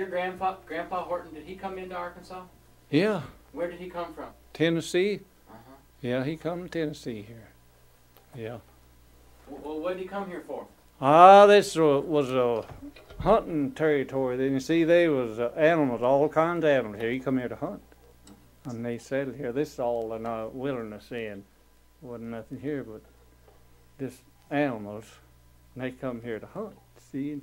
your grandpa, Grandpa Horton, did he come into Arkansas? Yeah, Where did he come from? Tennessee. Uh-huh. Yeah, he come to Tennessee here. Yeah. Well, what did he come here for? Ah, this was a hunting territory. Then you see, there was uh, animals, all kinds of animals here. He come here to hunt, and they settled here. This is all in a wilderness. Then wasn't nothing here but just animals. And they come here to hunt. See,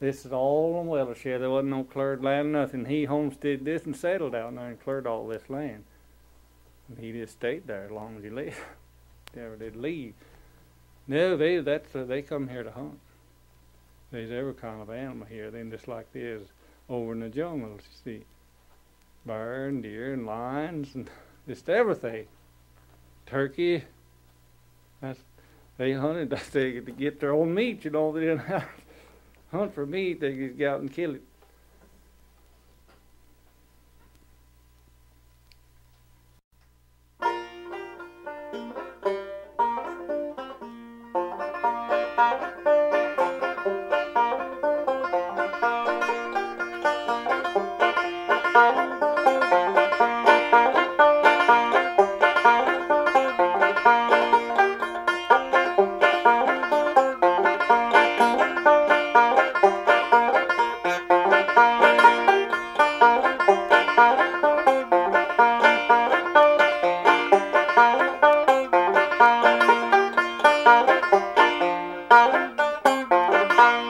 this is all on Wellershare. There wasn't no cleared land, nothing. He homesteaded this and settled out there and cleared all this land. And he just stayed there as long as he lived. Never did leave. No, they that's uh, they come here to hunt. There's every kind of animal here. Then just like there's over in the jungles, you see, bear and deer and lions and just everything. Turkey. That's they hunted. They to get their own meat. You know, they didn't have hunt for meat. They just go out and kill it. Bye.